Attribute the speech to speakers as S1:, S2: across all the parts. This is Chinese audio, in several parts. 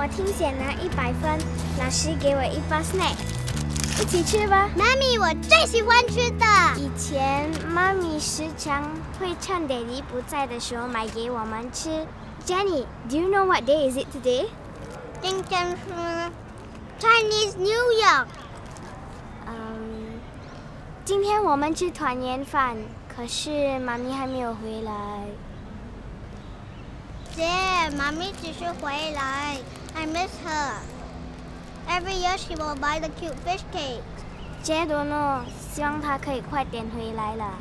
S1: 我听写拿一百分，老师给我一包 snack，一起吃吧。妈咪，我最喜欢吃的。以前妈咪时常会趁爹地不在的时候买给我们吃。Jenny，do you know what day is it today？今天是 Chinese New Year。嗯，今天我们吃团圆饭，可是妈咪还没有回来。姐，妈咪只是回来。I miss her. Every year she will buy the cute fish cakes. 姐多诺，希望她可以快点回来了。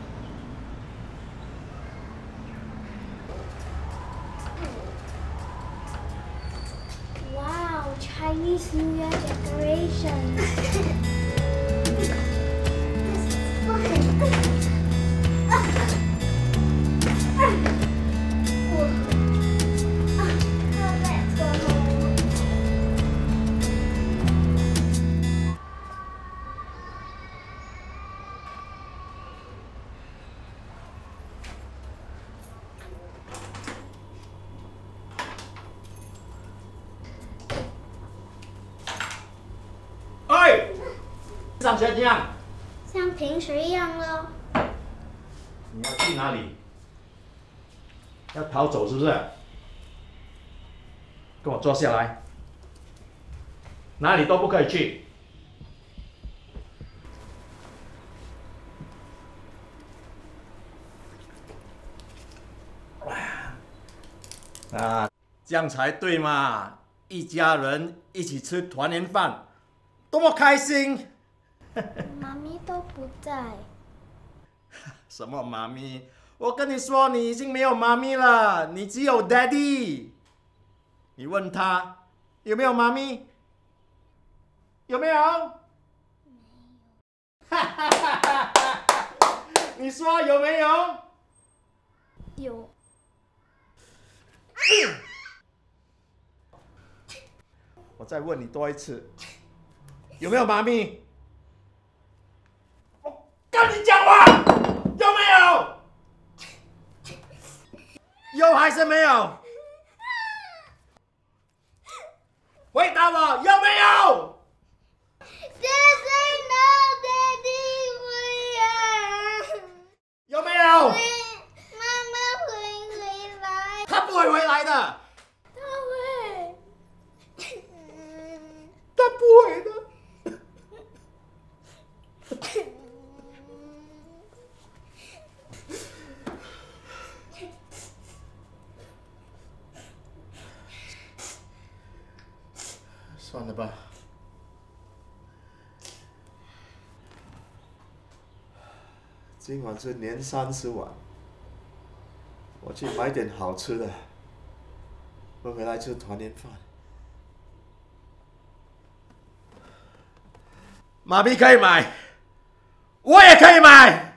S1: Wow, Chinese New Year decorations.
S2: Sao chết nha?
S1: 像平时一样喽。
S2: 你要去哪里？要逃走是不是？跟我坐下来，哪里都不可以去。啊，这样才对嘛！一家人一起吃团圆饭，多么开心！
S1: 妈咪都不在。
S2: 什么妈咪？我跟你说，你已经没有妈咪了，你只有 daddy。你问他有没有妈咪？有没有？哈哈哈哈哈！你说有没有？
S1: 有。
S2: 我再问你多一次，有没有妈咪？我跟你讲话，有没有？有还是没有？回答我，有没有？
S1: Daddy no, Daddy 会啊。
S2: 有没有？
S1: 妈妈会回来。
S2: 他不会回来的，
S1: 他会。
S2: 他不会的。算了吧。
S3: 今晚是年三十晚，我去买点好吃的，我回来吃团年饭。
S2: 妈咪可以买，我也可以买。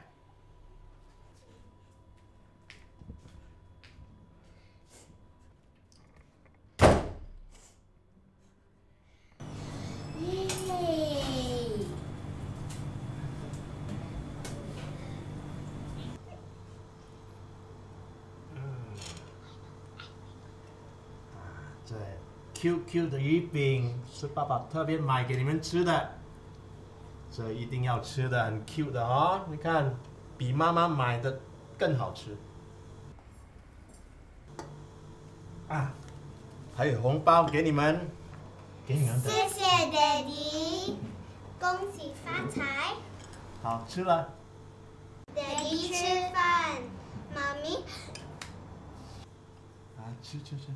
S2: 这 QQ 的鱼饼是爸爸特别买给你们吃的，这一定要吃的，很 Q 的哦。你看，比妈妈买的更好吃。啊，还有红包给你们，给你们的，
S1: 谢谢 Daddy，恭喜发财。
S2: 好吃了。
S1: Daddy 吃饭，妈咪
S2: 啊，吃吃吃。